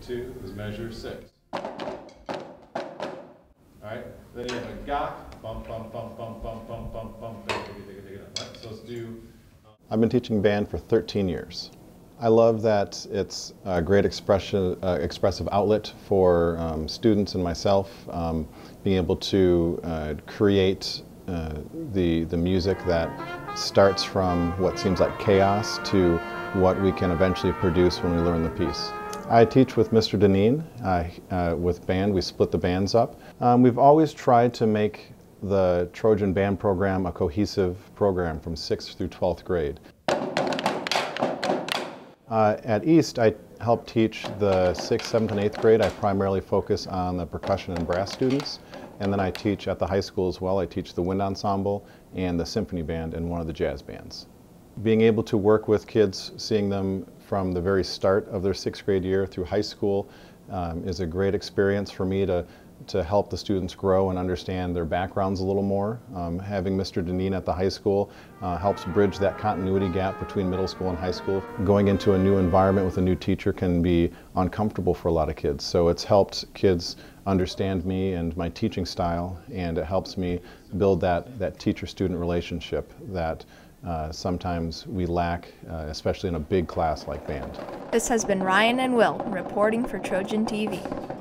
two is measure six. Alright, then you have a gok, bump, bump, bump, bump, bump, bump, bump, bump, digga, digga. Right, so let's do, I've been teaching band for 13 years. I love that it's a great expression, uh, expressive outlet for um, students and myself, um, being able to uh, create uh, the, the music that starts from what seems like chaos to what we can eventually produce when we learn the piece. I teach with Mr. Deneen. Uh, uh, with band, we split the bands up. Um, we've always tried to make the Trojan Band program a cohesive program from 6th through 12th grade. Uh, at East, I help teach the 6th, 7th, and 8th grade. I primarily focus on the percussion and brass students. And then I teach at the high school as well. I teach the wind ensemble and the symphony band and one of the jazz bands. Being able to work with kids, seeing them from the very start of their sixth grade year through high school um, is a great experience for me to to help the students grow and understand their backgrounds a little more. Um, having Mr. Deneen at the high school uh, helps bridge that continuity gap between middle school and high school. Going into a new environment with a new teacher can be uncomfortable for a lot of kids. So it's helped kids understand me and my teaching style and it helps me build that, that teacher-student relationship that uh, sometimes we lack, uh, especially in a big class like band. This has been Ryan and Will reporting for Trojan TV.